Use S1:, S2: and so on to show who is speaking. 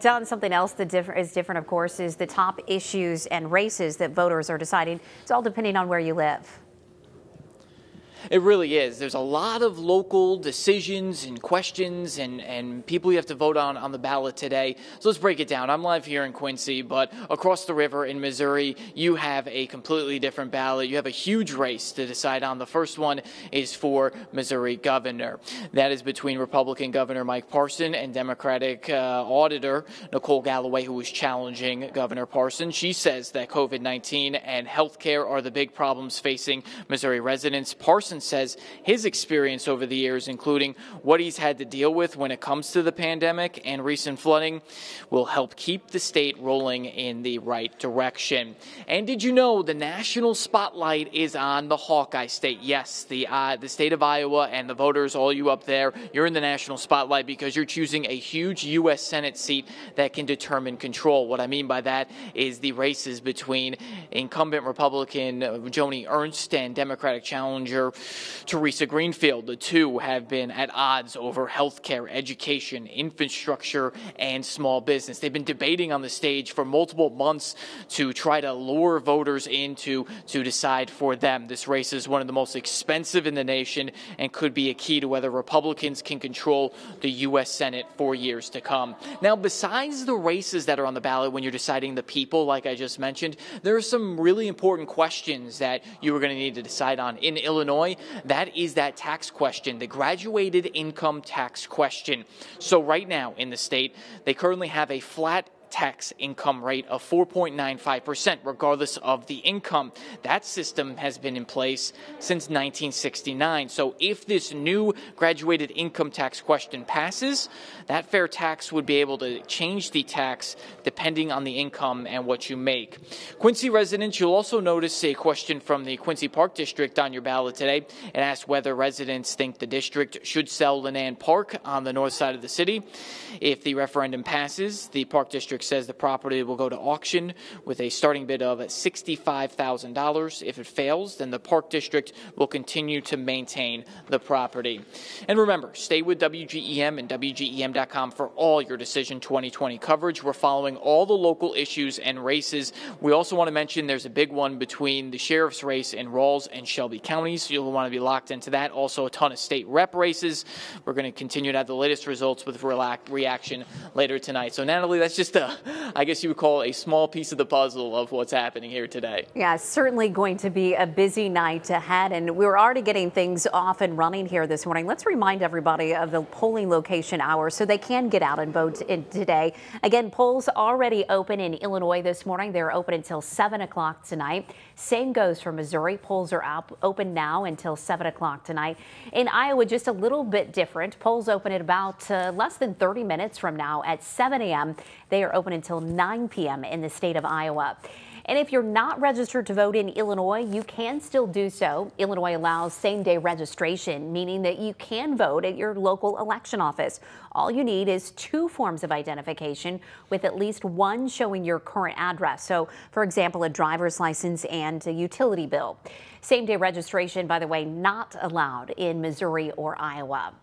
S1: Done something else that is different, of course, is the top issues and races that voters are deciding. It's all depending on where you live.
S2: It really is. There's a lot of local decisions and questions and, and people you have to vote on on the ballot today. So let's break it down. I'm live here in Quincy, but across the river in Missouri, you have a completely different ballot. You have a huge race to decide on. The first one is for Missouri governor. That is between Republican Governor Mike Parson and Democratic uh, Auditor Nicole Galloway, who is challenging Governor Parson. She says that COVID 19 and health care are the big problems facing Missouri residents. Parson says his experience over the years, including what he's had to deal with when it comes to the pandemic and recent flooding, will help keep the state rolling in the right direction. And did you know the national spotlight is on the Hawkeye State? Yes, the uh, the state of Iowa and the voters, all you up there, you're in the national spotlight because you're choosing a huge U.S. Senate seat that can determine control. What I mean by that is the races between incumbent Republican Joni Ernst and Democratic challenger Theresa Greenfield. The two have been at odds over healthcare, education, infrastructure, and small business. They've been debating on the stage for multiple months to try to lure voters into to decide for them. This race is one of the most expensive in the nation and could be a key to whether Republicans can control the U.S. Senate for years to come. Now, besides the races that are on the ballot when you're deciding the people, like I just mentioned, there are some really important questions that you are going to need to decide on. In Illinois, that is that tax question, the graduated income tax question. So, right now in the state, they currently have a flat tax income rate of 4.95%, regardless of the income. That system has been in place since 1969. So if this new graduated income tax question passes, that fair tax would be able to change the tax depending on the income and what you make. Quincy residents, you'll also notice a question from the Quincy Park District on your ballot today. It asks whether residents think the district should sell Lannan Park on the north side of the city. If the referendum passes, the Park District says the property will go to auction with a starting bid of $65,000. If it fails, then the Park District will continue to maintain the property. And remember, stay with WGEM and WGEM.com for all your Decision 2020 coverage. We're following all the local issues and races. We also want to mention there's a big one between the sheriff's race in Ralls and Shelby counties. You'll want to be locked into that. Also, a ton of state rep races. We're going to continue to have the latest results with reaction later tonight. So, Natalie, that's just a I guess you would call a small piece of the puzzle of what's happening here today.
S1: Yeah, certainly going to be a busy night ahead, and we're already getting things off and running here this morning. Let's remind everybody of the polling location hours so they can get out and vote today. Again, polls already open in Illinois this morning. They're open until 7 o'clock tonight. Same goes for Missouri. Polls are open now until 7 o'clock tonight. In Iowa, just a little bit different. Polls open at about uh, less than 30 minutes from now at 7 a.m. They open until 9 p.m. in the state of Iowa. And if you're not registered to vote in Illinois, you can still do so. Illinois allows same day registration, meaning that you can vote at your local election office. All you need is two forms of identification with at least one showing your current address. So, for example, a driver's license and a utility bill. Same day registration, by the way, not allowed in Missouri or Iowa.